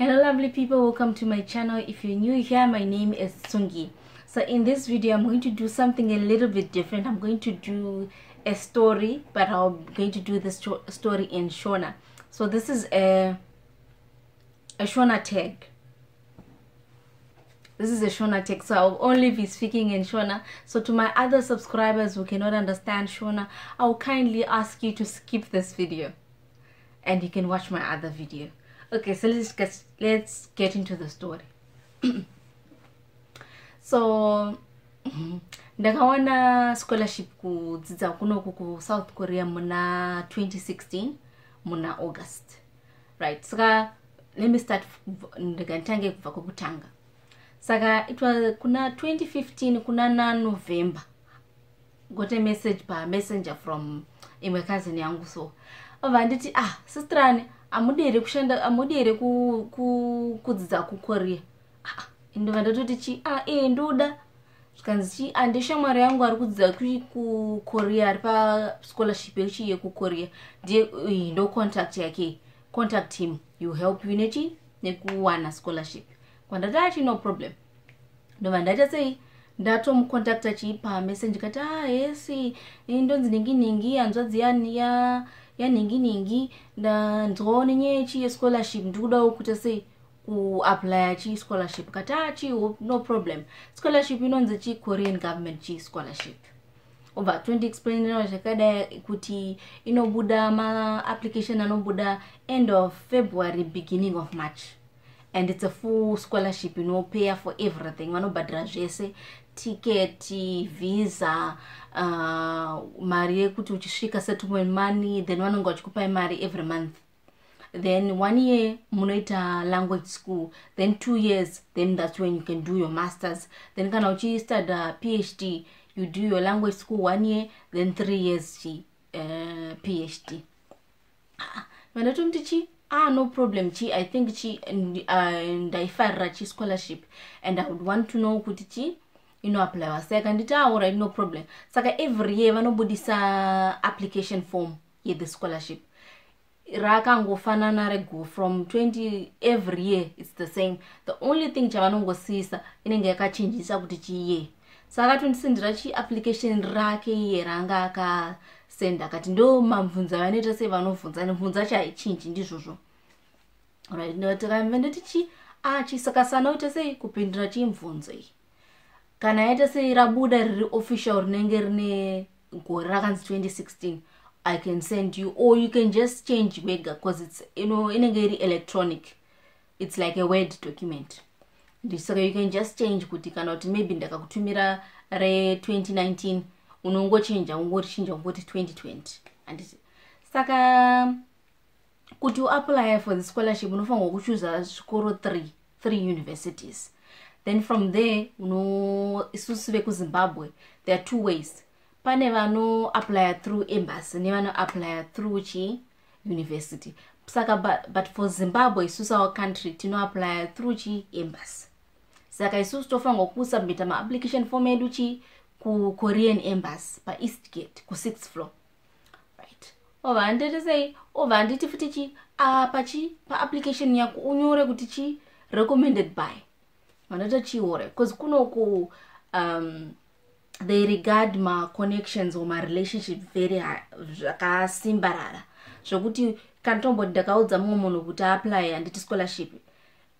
Hello lovely people, welcome to my channel. If you're new here, my name is Sungi So in this video, I'm going to do something a little bit different. I'm going to do a story, but I'm going to do this story in Shona. So this is a, a Shona tag. This is a Shona tag, so I'll only be speaking in Shona. So to my other subscribers who cannot understand Shona, I'll kindly ask you to skip this video and you can watch my other video. Okay, so let's get let's get into the story. so ndakawana scholarship kudzidza kunoku kusouth korea muna 2016 muna august right saka let me start ndikanditange kubva kwekutanga saka itwa kuna 2015 kuna nanovember got a message pamessenger from imwe cousin yangu so obva nditi ah sisterani amudi here kushanda amudi here kudzidza kukorea ah, ndobva ndatoti chi ah ee ndoda. Zvikanzi chi andishamwari yangu ari kudzidza kukorea ari pascholarship yechi yekukorea ndiye ndo contact yake. Contact him. You help you nechi nekuwana scholarship. Kwandati achi no problem. Ndobva ndaita sei? Ndatomucontacta chiipa message kati ah yesi ndonzi ningi ningi hanzvadzi ya yanhingi ningi ndanzwawo nenyaya yechi yescholarship ndikudawo kuita sei kuaplya chi scholarship kati a chi no problem. Scholarship inonzi chi korean government chi scholarship obva tondiexplainira zvakadai kuti inobuda maapplication anobuda end of february beginning of march. And it's a full scholarship inopaya for everything vanobhadhira zvese tiketi visa uh, mari yekuti uchisvika settlement money then vanonge vachikupai mari every month. Then one year munoita language school then two years then that's when you can do your masters. Then kana uchistudya phd you do your language school one year then three years chi uh, phd vandatomti ah, chi ah no problem chi. I think chi ndaifarira uh, chi scholarship. And i would want to know kuti chi inoapplywa saka nditi auright no problem. Saka every year vanobudisa application form yethe scholarship. Rakangofanana rego from 20 every year its the same. The only thing chavanongosiyisa inenge yakachinjisa kuti chiye. Saka tondisendera chiapplication rake iye raanga akasenda akati ndo mabvunzo avanoita sei vanovhunza mibvunzo acho haichinji ndizvozvo right tikamva nditi chi? Achi saka sanoita sei kupindura chimubvunzo iyi kana yaita sei rabuda riri official rinenge rine gore rakanzi 2016 i can send you. Or you can just change wega because its you know inenge iri electronic. It's like a word document. Saka you can just change kuti kana kuti maybe ndakakutumira re2019 unongochinja ungorichinja ungoti 2020 anditi saka kuti uapply for the scholarship unofanirwa kuchuza zvikoro 3 3 universities then from there uno isusu vekuzimbabwe there are two ways. Pane vanoaplya through embassy nevanoaplya through chi? University. Saka but, but for zimbabwe isusu our country tinoaplya through chi? Embassy. Saka isusu tofanirwa kusubmita maapplication form edu chi? Kukorean embassy paeast gate kusixth floor. Right. Obva handiti sei obva handiti futi chi? Apa chi? Paapplication yako unyore kuti chi? Recommended by vanota chiore bcause kunoku um, they regard maconnections or marelationship very zvakasimbarara zvokuti kana ndakaudza mumwe munhu kuti aapply handiti scholarship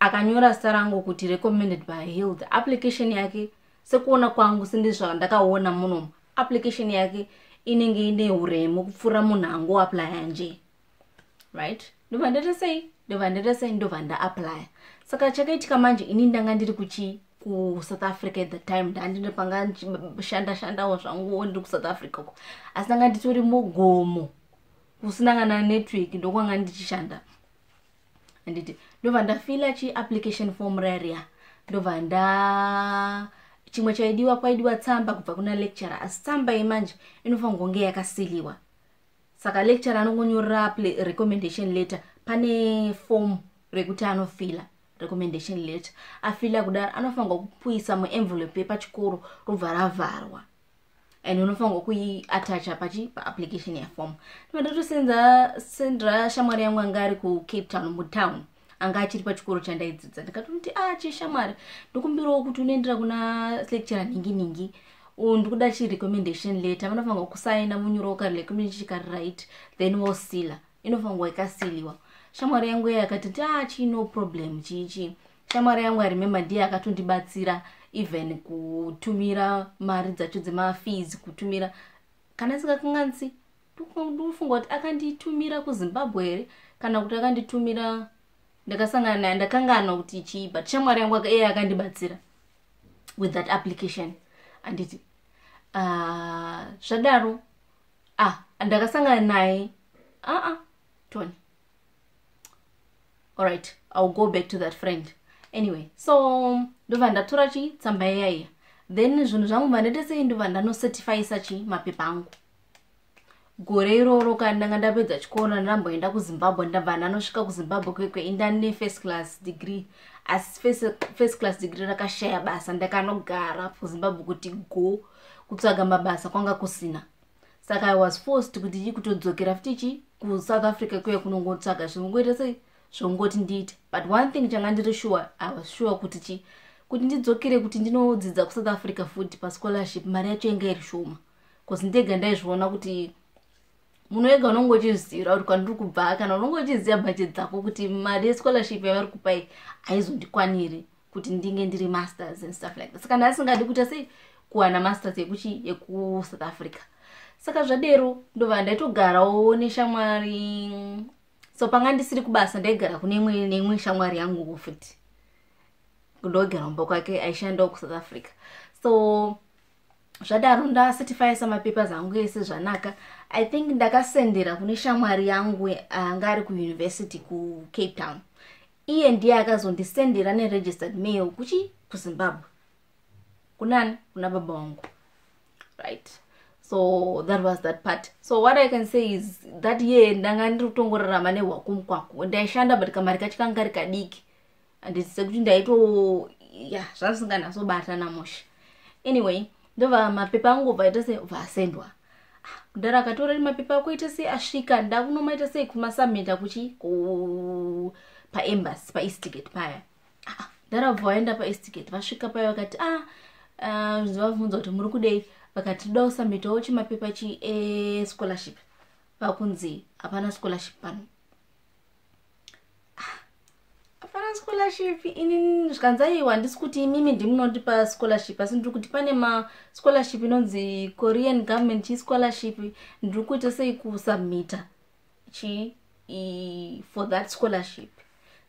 akanyora zita rangu kuti recommended by hild application yake sekuona kwangu sendizvandakaona munomu application yake inenge ine uremu kupfuura munhu angoaplya nje. Right? Ndobva ndaita sei ndobva ndaita sei ndobva ndaaplya saka chakaitika manje ini ndanga ndiri kuchi kusouth africa at the time. Ndandine panga ndichishanda shandawo zvanguwo ndiri kusouth africa ko asi ndanga nditori mugomo. Kusina kana network ndokwanga ndichishanda. Anditi ndobva ndafila chiapplication form rariya. Ndobva nda chimwe chaidiwa kwaidiwa tsamba kubva kuna lecturer. Asi tsamba imanje inofanira kunge yakasiliwa. Saka lecturer anongonyorera recommendation letter pane form rekuti anofila recommendation letter. Afila kudaro anofanirwa kupuyisa muenvelope pachikoro robva ravharwa and unofanirwa kuiatacha pachi paapplication yaform ndova ndatosendera shamwari yangu anga ari kucape town mutown anga achiri pachikoro chandaidzidza ndikatoti a ah, chishamwari ndikumbirawo kuti unoendera kuna lectura ningi ningi ndikuda chirecommendation letter? Vanofanirwa kusaina munyoro ukarecommendation chikaririt then wosila inofanirwa ikasiliwa shamwari yangu iye akati ti a ah, chino problem chichi. Shamwari yangu aremembe ndiye akatondibatsira even kutumira mari dzacho dzemafees kutumira. Kana singakanganisi ndikufunga kuti akanditumira kuzimbabwe here kana kuti akanditumira ndakasangana naye ndakangana kuti chii? But shamwari yangu iye akandibatsira with that application. Anditi ah, zvadaro uh, ah ndakasangana naye aa uh -uh, tony allright iwill go back to that friend. Anyway so ndobva ndatora chi tsamba iyaiya then zvinhu zvangu vandaita sei ndobva ndanocertifyisa chi mapepa angu. Gore iroro kana ndanga ndapedza chikoro ndamboenda kuzimbabwe ndabva ndanosvika kuzimbabwe kwekwe indane first class degree. Asi first class degree rakashaya basa ndakanogara kuzimbabwe kuti go kutsvaga mabasa kwanga kusina. Saka i was forced kuti chi kutodzokera futi chi kusouth africa kuye kunongotsvaga. Zvinongoita sei zvongoti ndiite but one thing changa ndiri sure i was sure kuti chi kuti ndidzokere kuti ndinodzidza kusouth africa futi pascholarship mari yacho yanga iri shoma. Bcause ndega ndaizviona kuti munhu wega unonge uchizivira kuti kwandiri kubva kana unonge uchiziva bhajet dzako kuti mari yescholarship yavari kupai haizondikwaniri kuti ndinge ndiri masters and stuff like that. Saka ndaasingadi kuita sei kuwana masters yekuchi yekusouth africa. Saka zvadero ndobva ndaitogarawo neshamwari so panga ndisiri kubasa ndaigara kune imwe neimwe shamwari yanguwo futi ndogara mumba kwake aishandawo kusouth africa. So zvadaro ndacertifyisa mapapers angu ese zvanaka. I think ndakasendera kune shamwari yangu anga ari kuuniversity kucape town. Iye ndiye akazondisendera neregistered mail kuchi kuzimbabwe. Kunani? Kuna baba wangu. Right so that was that part. So what i can say is that year ndanga ndiri kutongorarama nehwakumukwaku ndaishanda but kamari kacho kanga kari kadiki handiti sekuti ndaito ya zvazvisinganasobata namusha. Anyway ndobva mapepa angu bva aita sei bva asendwa kudaro akatora ri mapepa ako ita sei asvika ndakunomaita sei kumasubmita kuchi paembasy paeastgate paya. Ndaro abva vaenda paeastgate vasvika paya vakati a ah, zvavabvunza kuti muri kudei vakati toda kusubmitawo chimapepa chi escholarship vakunzi hapana scholarship pano. Hapana scholarship ini zvikanzaiwa handisi kuti imimi ndimunondipa scholarship asi ndiri kuti pane mascholarship inonzi korean government chi scholarship ndiri kuita sei kusubmita chi for that scholarship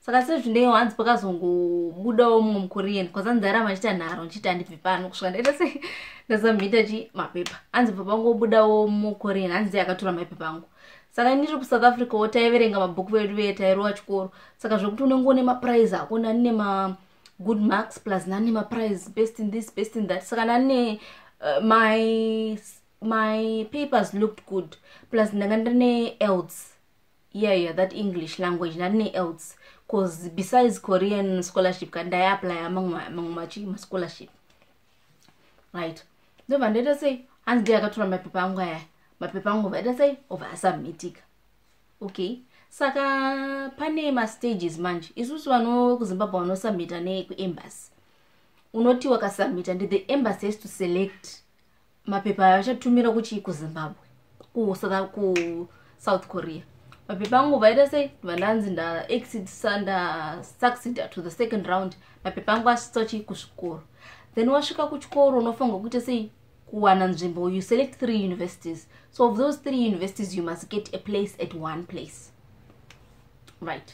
saka sezvinei hanzi pakazongobudawo mumwe mukorean bcause hanzi aramba achita nharo nchiti handibvi pano kusvika ndaita sei ndasubmita chi mapepa. Hanzi bva pangobudawo mukorean hanzi akatora mapepa angu. Saka ndiri kusouth africa wo taiverenga mabhuku vedu veye tairova chikoro. Saka zvokuti unenge une maprize ako ndani nemagood marks plus ndani nemaprize best in this best in that. Saka ndani ne uh, my my papers looked good plus ndanga ndine else yeah yeah that english language ndani ne bcause besides korean scholarship kandaiaplya mamwe machi mascholarship right. Ndobva ndoita sei hanzi ndi akatora mapepa angu aya mapepa angu vaita sei obva asubmitika okay. Saka pane mastages manje isusu vano kuzimbabwe vanosubmita nekuembasy unoti wakasubmita ndi the embassy has to select mapepa ayo achatumira kuchi kuzimbabwe kusouth korea mapepa angu vaita sei vandanzi ndasucceda to the second round. Mapepa angu asvitsachi kuzvikoro then wasvika kuchikoro unofanirwa kuita sei kuwana nzvimbo you select three universities. So of those three universities you must get a place at one place. Right.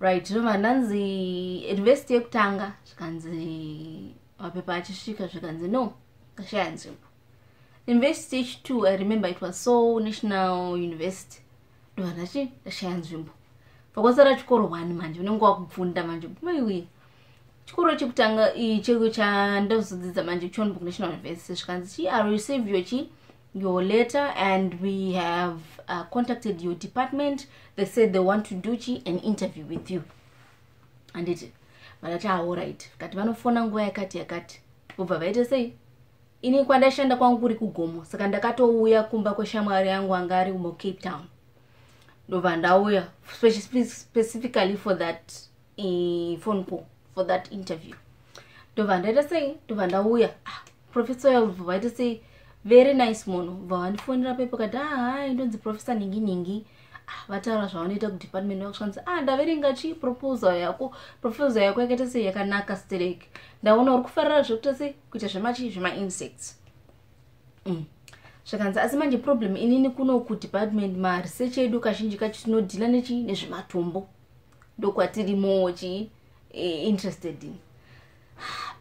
Right zvinova ndanzi university yekutanga zvikanzi mapepa achisvika zvikanzi no ngashaya nzvimbo university yechi2 i remember it was so national university ndova ndachi ndashaya nzvimbo. Pakwasara chikoro one manje unenge wakupfunda manje maiwi chikoro chekutanga chandazodzidza manje chonbook national university zvikanzi chi are receive your chi? Your letter and we have uh, contacted your department. They said they want to do chi an interview with you. Anditi vandati aoright kati vanofona nguva yakati yakati. Vobva vaita sei? Ini kwandaishanda kwangu kuri kugomo saka ndakatouya kumba kweshamwari yangu anga ari mucape town ndobva ndauya speci- specifically for that uh, phone call for that interview. Ndobva ndaita sei ndobva ndauya ah, profesa yabva vaita sei very nice munhu bva vandifonera pepo kati ah, hai ndonzi profesa ningi ningi. Ah, vataura zvavanoita kudepartment vakushandisa ah, ndaverenga chi proposal yako. Proposal yako yakaita sei yakanaka sterek ndaona uri kufarira zvekuita sei kuita zvemachi zvemainsects mm zvakanzi asi manje problem inini kuno kudepartment maresearch edu kazhinji kacho tinodhila nechi nezvematombo ndokwatirimo chi e, interested in.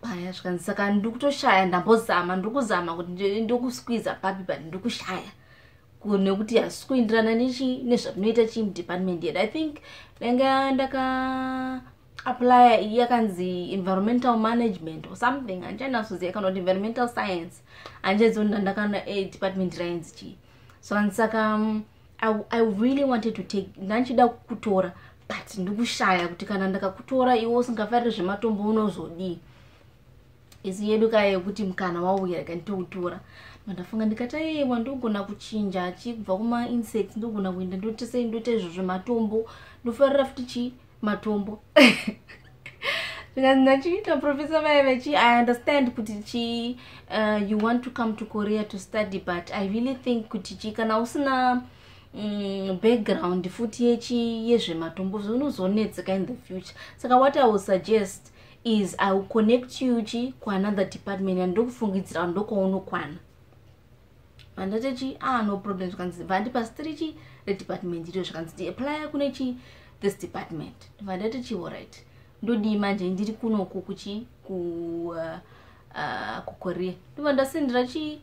Paya zvakanzi saka ndiri kutoshaya ndambozama ndiri kuzama kuti ndiri kusquiza papi but ndiri kushaya nekuti hazisi kuindirana nechi nezvatinoita chii mudepartment yedu. I think ndanga ndaka applya yakanzi environmental management or something. Handichanasoziva kana kuti environmental science. Handichaizonda ndakana edepartment rainzi chii so saka um, I, i really wanted to take ndandichida kukutora but ndikushaya kuti kana ndakakutora iwe usingafariri zvematombo unozodii isi yedu kaya yekuti mukana wauya rega nditoutora mandafunga ndikati aiwa ndogona kuchinja chi kubva kumainsects ndogona kuenda ndoite sei ndoite izvo zvematombo? Ndofarira futi chii zvikanzi ndachiita profesa vaya vachi i understand kuti chi uh, you want to come to korea to study but i really think kuti chi kana usina um, background futi yechi yezvematombo zvinozonetseka in the future. Saka what i will suggest is i will connect you chi kuanother department andinokufungidzira ndokaunokwana vandati chi ah no problem. Zvikanzi vandipa sitiri chi redepartment ito zvikanzi ndiaplya kune chi this department. Ndobva ndati chioright ndodii manje ndiri kunoku kuchi kukorea uh, uh, ndobva ndasendera chi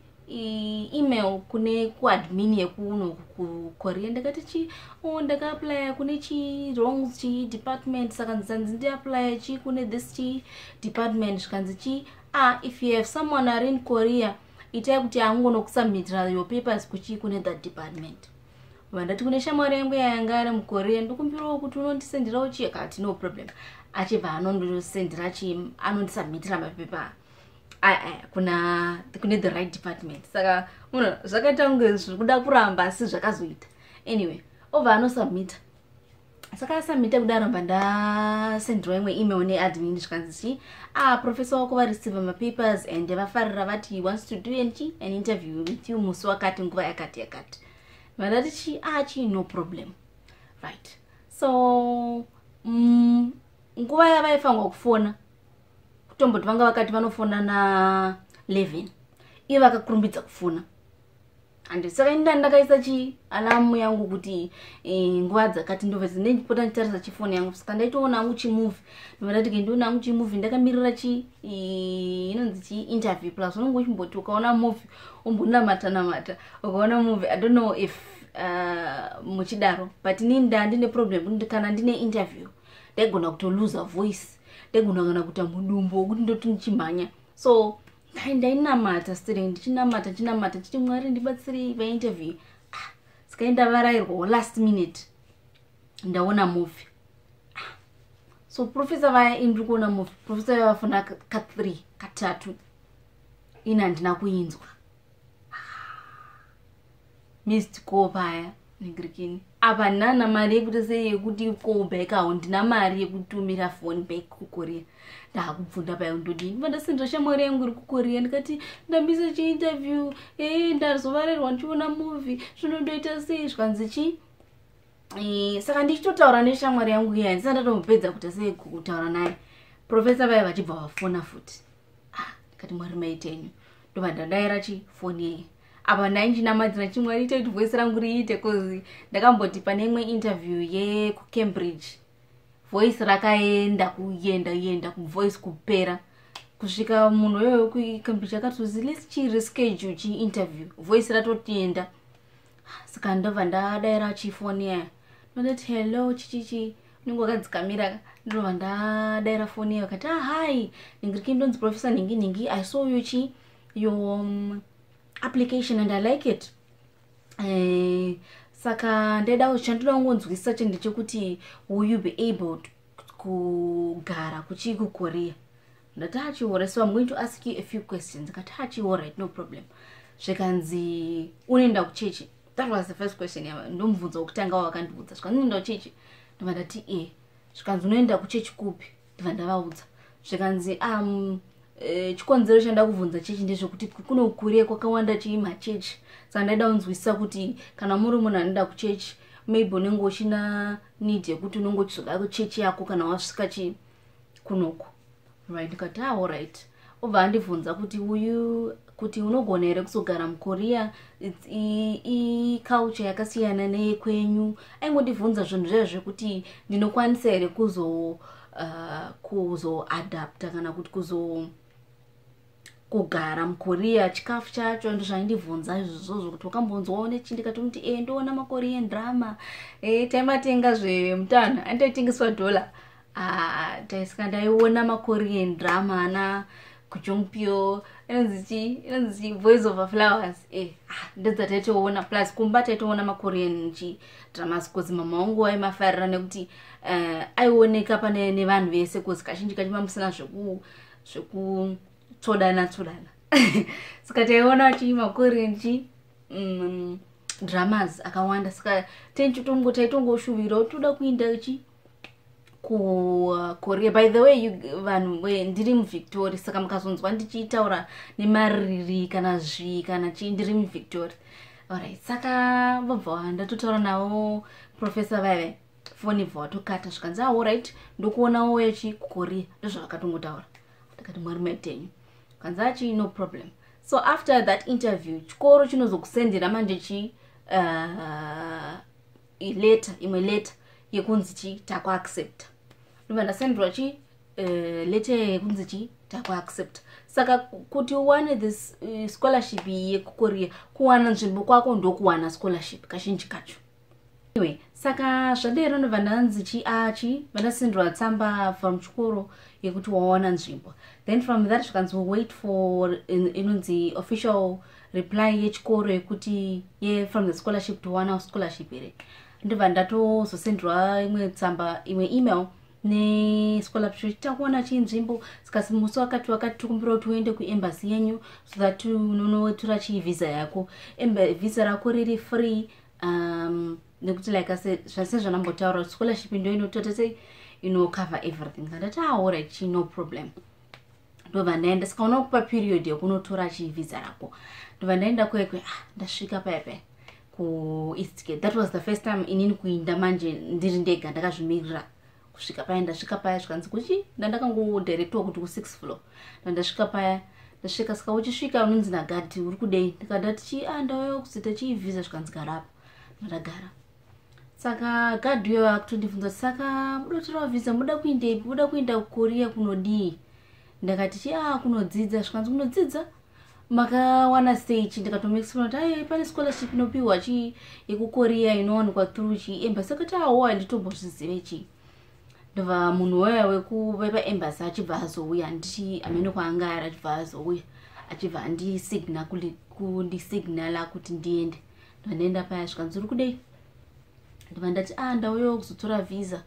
email kune kuadmin yekuno kukorea ndakati chi o ndakaaplya kune chi wrong chi department. Saka nzanzi ndiaplya chi kune this chi department. Zvikanzi chi ah if you have someone ari in korea itai kuti angonokusubmitira your papers kuchi kune that department vandati kune shamwari yangu yayanga ari mukorea ndikumbirawo kuti unondisenderawo chi akati no problem. Achibva anondosendera chi anondisubmitira mapepa aya kuna kune the right department. Saka uno zvakaita kunge zvirikuda kuramba asi zvakazoita. Anyway obva anosubmita saka asubmita kudaro mba ndasenderwa imwe email neadmin zvikanzi chi ah profesa wako vareceiva mapapers and vafarira vati wants to do nchi an interview with you? Musi wakati nguva yakati yakati vandati chi ah chii no problem. Right. So mm, nguva yavaifanwa kufona kutomboti vanga vakati vanofona na 11 iye vakakurumbidza kufona handi saka inda ndakaisa chi alamu yangu kuti e, nguva dzakati ndovese ndendipota nditarisa chifoni yangu. Saka ndaitoona angu chimovhi ndovandati ke ndiona angu chimovhi ndakamirira chi inonzi chi interview plus unenge uchimboti ukaona movhi umbonamata namata. Ukaona movhi i don't know if uh, muchidaro but inini nda ndine problem kana ndine interview ndaigona kutoluza voice ndaigona kana kuita mudumbo wokuti ndoti ndichimhanya so dai ndainamata stere ndichinamata ndichinamata chiti mwari ndibatsirei painterview ah, saka ndavarayirwawo last minute. Ndaona movhi ah. so profesa vaya indiri kuona movhi profesa vaya vafuna ka3 katatu ini handina kuinzwa. Mist call paya negirikini apa ndinana mari yekuti sei yekuti aho ndina mari yekutumira phone back kukorea. Ndaakubvunda paya ndodini vandasendera shamwari yangu iri kukorea? Ndikati ndambisa chiinterview. E ndazovarerwa ndichiona movhi zvinondoita sei? Zvikanzi chi? E, saka ndichitotaura neshamwari yangu iya ndisana ndatombopedza kuita sei kutaura naye. Profesa vaya vachibva vafona futi ah, ndikati mwari maitenyu ndobva ndadayira chi foni yeye apa ndainjinamadzira chimwe riite kuti voisi rangu riite cause ndakamboti pane imwe interview yekucambridge voisi rakaenda kuenda enda kuvoice kupera. Kusvika munhu iyoyo kucambridge akatozi lets chireschedule chiinterview voisi ratotienda saka ndobva ndadayira chifoni yaya ndodati hello chichichi unenge wakadzikamira ndinobva ndadayira foni yayo kati ahai ningiriki ndonzi profesa nhingi nhingi i saw you chi your um, application and i like it. Uh, saka ndaida chandoda kungonzwisisa chinhu ndechekuti will you be able kugara kuchii kukorea? Ndati achiora so i'm going to ask you a few questions. Kati achiora it no problem. Zvikanzi unoenda kuchechi. That was the first question. Ndomubvunza wokutanga wakandibvunza. Zvikanzi unoenda kuchechi? Ndobva ndati e zvikanzi unoenda kuchechi kupi? Ndobva ndavaudza zvikanzi um chikonzero chanda kubvunza chechi ndezvekuti kuno kure kwakawanda chimachechi saka ndaida kunzwisisa kuti kana muri munhu anoenda kuchechi maybe unenge uchina need yekuti unenge uchizoda kuchechi yako kana wasvika chi kunoko. Right ndikati ah allright obva andibvunza kuti uyu kuti unogona here kuzogara mukorea? Iculture yakasiyana neyekwenyu. Aingondibvunza zvinhu zvayo zvekuti ndinokwanisa here kuzo uh, kuzoadapta kana kuti kuzo kugara mukorea chikafu chacho ndozvaindibvunza izvozvo kuti wakambonzwawo nechi ndikati kuti e ndoona makorean drama. E taimatenga zvemutanha anditaitengeswa dhola. Taisika ndaiona makorean drama ana kujongpyo inonzi chi inonzi chi voice of flowers. E ndodzataitoona plus kumba taitoona makorean chi dramas cause mama wangu aimafarira nekuti uh, aioneka pane nevanhu vese cause kazhinji kacho mamusina zveku zveku tsvodana tsvodana saka taiona chi makorean chi um, dramas akawanda. Saka tenchitongo taitongoshuvirawo toda kuinda chi kukorea by the way vanhu ndiri muvictory saka mukazonzwa ndichitaura nemariri kana zvi kana chii ndiri muvictory allright saka vobva ndatotaura navo profesa vaive foni bva watokata zvikanzi allright ndokuonawo yachi kukorea ndozvavakatongotaura ndikati mwari maitenyu kanzi achi no problem. So after that interview chikoro chinozokusendera manje chi uh, ileta imwe leta yekunzi chi takuaccepta ndobva ndasenderwa chi uh, leta yekunzi chi takuaccepta saka kuti uwane this uh, scholarship yekukorea kuwana nzvimbo kwako ndokuwana scholarship kazhinji kacho. Anyway saka zvadero ndobva ndanzi chi achi vandasenderwa tsamba from chikoro yekuti wawana nzvimbo then from that zvikanzi wait for inonzi official reply yechikoro yekuti ye from the scholarship towana scholarship here. Ndobva ndatozosenderwa imwe tsamba imwe email nescholarship. Takuona chinzvimbo saka musi wakati wakati tikumbira kuti uende kuembasy yenyu so that unonotora chii visa yako. Visa rako riri free um, nekuti like ase zvase zvanambotaura scholarship ndo inototese inocover everything. Kandati aora chi no problem ndobva ndaenda saka kupa period yekunotora chivisa rako ndobva ndaenda kwekwe ah, ndasvika paya paya kueastgate that was the first time inini kuinda manje ndiri ndega ndakazvimirira kusvika paya ndasvika paya zvikanzi kuchi ndandakangodirectivwa kuti kusix floor. Ndandasvika paya ndasvika saka uchisvika unonzi nagadi uri kudei. Ndikandati chi a ah, ndauya kuzita chiivhisa zvikanzi garapa. Ndandagara saka gadhi uyo akutondibvunza kuti saka muda kutorawo vhisa muda kuindepi muda kuenda kukorea kunodii ndakati chi a ah, kunodzidza zvikanzi kunodzidza. Makawana stage ndikatomexplana kuti ai pane scholarship inopiwa chi? Yekukorea inowanikwa through chi? Embasy akati awo handitombozvizive chi? Ndobva munhu waya wepaembasy achibva azouya handiti amene kwaanga ari achibva azouya achibva andisigna kundisignala kuti ndiende. Ndobva ndaenda paya zvikanzi uri kudei? Ndobva ndati a ah, ndauyawo kuzotora visa.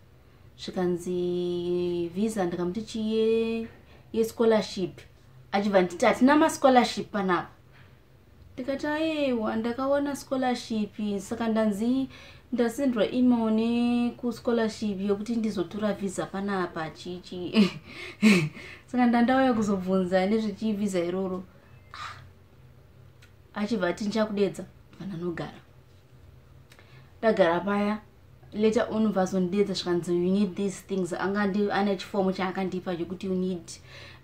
Zvikanzi visa ndikamuti chiye yescholarship. Achibva nditi hatina mascholarship panapa? Ndikati ayewa ndakaona scholarship. Saka ndanzi ndasendwa email nekuscholarship yokuti ndizotora visa panapa chichi saka ndandauya kuzobvunza nezvechivisa iroro. Achibva ati ndichakudedza. Vandanogara ndagara paya later on vazondidedza zvikanzi you need these things. Anga ane chifomo chaakandipa chekuti you need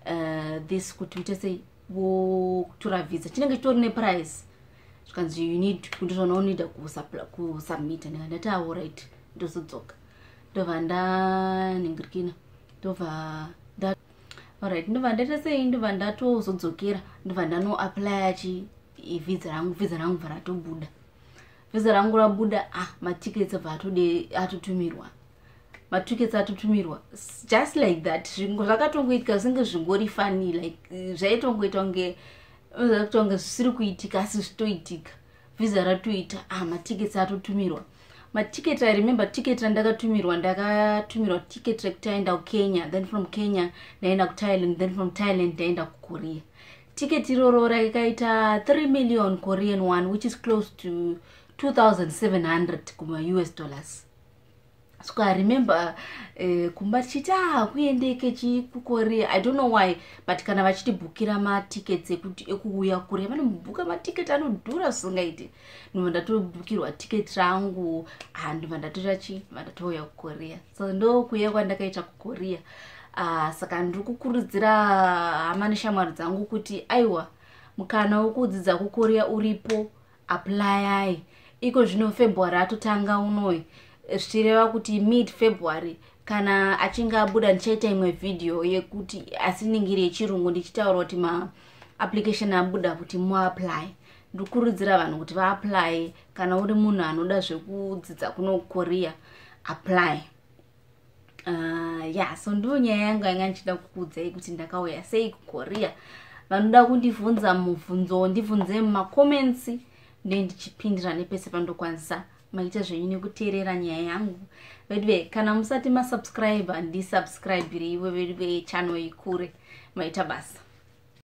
uh, this kuti uite sei wotora visa. Chinenge chitori neprice zvikanzi you need ndozvaona unoida kusubmita ndikandati allright ndozodzoka ndobva ndanhingirikina ndobva allright ndobva ndaita sei? Ndobva ndatozodzokera ndobva ndanoaplya chi visa rangu visa rangu bva ratobuda visa rangu rabuda ah matikets abva atotumirwa. Matikets atotumirwa. Just like that zvakatongoitika senge zvingori fani like zvaitongoita kunge zvakutonge zvisiri kuitika asi zvitoitika. Visa ratoita ah matikets atotumirwa. Matiketi i remember tiketi randakatumirwa ndakatumirwa tiketi rekuti aenda kukenya then from kenya ndaenda kuthailand then from thailand ndaenda kukorea. Tiketi iroro rakaita 3 million korean one which is close to 2700 kuma-us dollars. So i remember uh, kumba tichiti ah kuendeke chi kukorea i don't know why but kana vachitibhukira matickets ekuuya kure vanomubhuka matiketi anodhura zvisingaiti. Ndobva ndatobhukirwa tiketi rangu handobva ndatoita chi? Bva ndatouya kukorea. So ndokuuya kwandakaita kukorea. Uh, saka ndiri kukurudzira hama neshamwari dzangu kuti aiwa mukana wekudzidza kukorea uripo applyai iko zvino february atotanga unoi zvichireva kuti mid february kana achinge abuda ndichaita imwe vhidhiyo yekuti asi ningiri yechirungu ndichitaura kuti maapplication abuda kuti muapply. Ndikurudzira vanhu kuti vaapply kana uri munhu anoda zvekudzidza kuno korea apply. Uh, ya yeah, so ndo nyaya yangu yanga ndichida kukuudzai kuti ndakauya sei kukorea. Vanoda kundibvunza mubvunzo ndibvunze mumacomments ndendichipindira nepese pandokwanisa maita zvenyu nekuteerera nyaya yangu. Veduve kana musati masubscribe ndisubscribirei iwe vedu vechannel ikure maita basa